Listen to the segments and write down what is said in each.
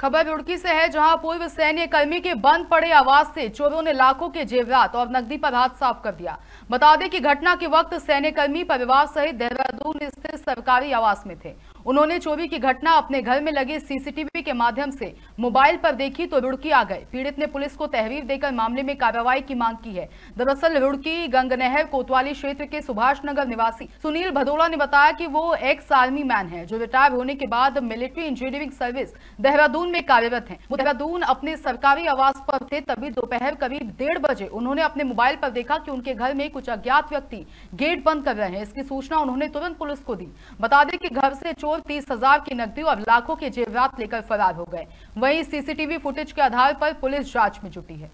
खबर रुड़की से है, जहाँ पूर्व सैन्य कर्मी के बंद पड़े आवास से चोरों ने लाखों के जेवरात और नकदी पर हाथ साफ़ कर दिया। बता दें कि घटना के वक्त सैन्य कर्मी परिवार सहित देहरादून स्थित सरकारी आवास में थे। उन्होंने चोरी की घटना अपने घर में लगे सीसीटीवी के माध्यम से मोबाइल पर देखी तो रुड़की आ गए पीड़ित ने पुलिस को तहरीर देकर मामले में कार्रवाई की मांग की है। दरअसल रुड़की गंगनहर कोतवाली क्षेत्र के सुभाष नगर निवासी सुनील भदोड़ा ने बताया कि वो एक्स आर्मी मैन है, जो रिटायर होने के बाद मिलिट्री इंजीनियरिंग सर्विस देहरादून में कार्यरत है। देहरादून अपने सरकारी आवास पर थे, तभी दोपहर करीब डेढ़ बजे उन्होंने अपने मोबाइल पर देखा कि उनके घर में कुछ अज्ञात व्यक्ति गेट बंद कर रहे हैं। इसकी सूचना उन्होंने तुरंत पुलिस को दी। बता दें कि घर से चोर तीस हज़ार की नकदी और लाखों के जेवरात लेकर फरार हो गए। वहीं सीसीटीवी फुटेज के आधार पर पुलिस जाँच में जुटी है।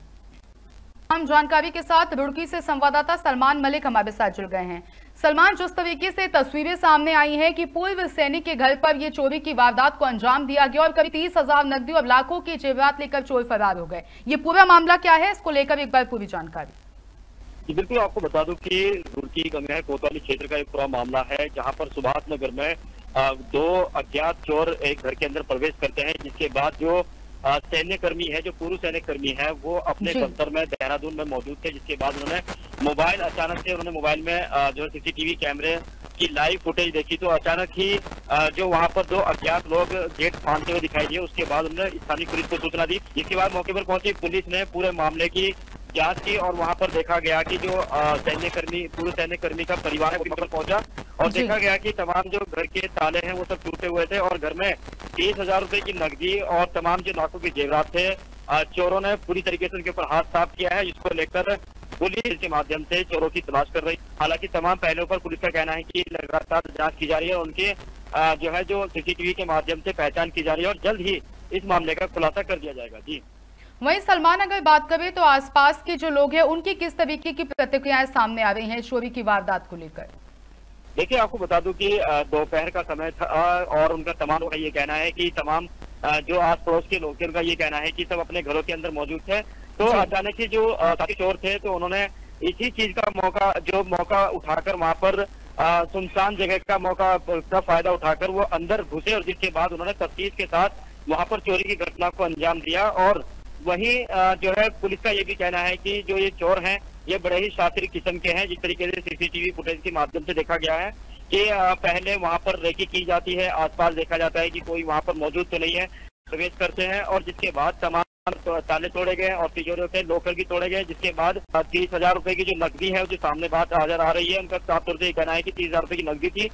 हम जानकारी के साथ रुड़की से संवाददाता सलमान मलिक हमारे साथ जुड़ गए हैं। सलमान जिस तरीके से तस्वीरें सामने आई हैं कि पूर्व सैनिक के घर पर यह चोरी की वारदात को अंजाम दिया गया और करीब तीस हज़ार नकदी और लाखों के जेवरात लेकर चोर फरार हो गए। ये पूरा मामला क्या है, इसको लेकर एक बार पूरी जानकारी। बिल्कुल आपको बता दूँ कि रुड़की गंगा कोतवाली क्षेत्र का एक पूरा मामला है, जहाँ पर सुभाष नगर में दो अज्ञात चोर एक घर के अंदर प्रवेश करते हैं जिसके बाद जो सैन्य कर्मी है जो पूर्व सैनिक कर्मी है वो अपने दफ्तर में देहरादून में मौजूद थे जिसके बाद उन्होंने मोबाइल अचानक से उन्होंने मोबाइल में जो है सीसीटीवी कैमरे की लाइव फुटेज देखी तो अचानक ही जो वहाँ पर दो अज्ञात लोग गेट फांदते हुए दिखाई दिए उसके बाद उन्होंने स्थानीय पुलिस को सूचना दी जिसके बाद मौके पर पहुँची पुलिस ने पूरे मामले की जाँच की और वहाँ पर देखा गया कि जो सैन्य कर्मी पूर्व सैन्य कर्मी का परिवार है वो पहुँचा। और देखा गया कि तमाम जो घर के ताले हैं वो सब टूटे हुए थे और घर में तीस हज़ार रूपए की नकदी और तमाम जो लाखों के जेवरात थे चोरों ने पूरी तरीके से उनके ऊपर हाथ साफ़ किया है जिसको लेकर पुलिस के माध्यम से चोरों की तलाश कर रही। हालाँकि तमाम पहलुओं पर पुलिस का कहना है कि लगातार जाँच की जा रही है उनके जो है जो सीसीटीवी के माध्यम से पहचान की जा रही है और जल्द ही इस मामले का खुलासा कर दिया जाएगा। जी। वहीं सलमान अगर बात करें तो आसपास के जो लोग हैं उनकी किस तरीके की प्रतिक्रियाएँ सामने आ रही हैं चोरी की वारदात को लेकर? देखिए आपको बता दूँ कि दोपहर का समय था और उनका तमाम का ये कहना है कि तमाम जो आस पड़ोस के लोग थे उनका ये कहना है कि सब अपने घरों के अंदर मौजूद थे। तो अचानक ही जो काफ़ी चोर थे तो उन्होंने इसी चीज़ का मौका जो मौका उठाकर वहाँ पर सुनसान जगह का मौका का फ़ायदा उठाकर वो अंदर घुसे और जिसके बाद उन्होंने तफ्तीश के साथ वहाँ पर चोरी की घटना को अंजाम दिया और वही जो है पुलिस का ये भी कहना है कि जो ये चोर हैं ये बड़े ही शास्त्रीय किस्म के हैं, जिस तरीके से सीसीटीवी फुटेज के माध्यम से देखा गया है कि पहले वहाँ पर रेकी की जाती है, आसपास देखा जाता है कि कोई वहाँ पर मौजूद तो नहीं है, प्रवेश करते हैं और जिसके बाद तमाम ताले तोड़े गए और तिजोरियों से लोकल भी तोड़े गए, जिसके बाद तीस हज़ार रुपए की जो नकदी है जो सामने बात नज़र आ रही है। उनका साफ़ तौर से कहना है कि तीस हज़ार रुपए की नकदी थी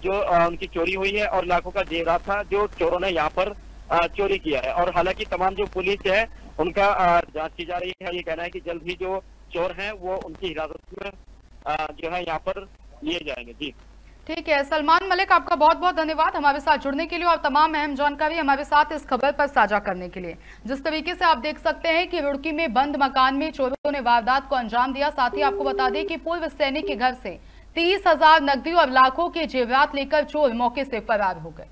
जो उनकी चोरी हुई है और लाखों का जेवरात था जो चोरों ने यहाँ पर चोरी किया है। और हालाँकि तमाम जो पुलिस है, उनका जाँच की जा रही है। ये कहना है कि जल्द ही जो चोर हैं, वो उनकी हिरासत में जो है यहाँ पर लिए जाएँगे। जी। ठीक है, सलमान मलिक, आपका बहुत बहुत धन्यवाद हमारे साथ जुड़ने के लिए और तमाम अहम जानकारी हमारे साथ इस खबर पर साझा करने के लिए। जिस तरीके से आप देख सकते हैं कि रुड़की में बंद मकान में चोरों ने वारदात को अंजाम दिया, साथ ही आपको बता दें कि पूर्व सैनिक के घर से तीस हज़ार नकदी और लाखों के जेवरात लेकर चोर मौके से फरार हो गए।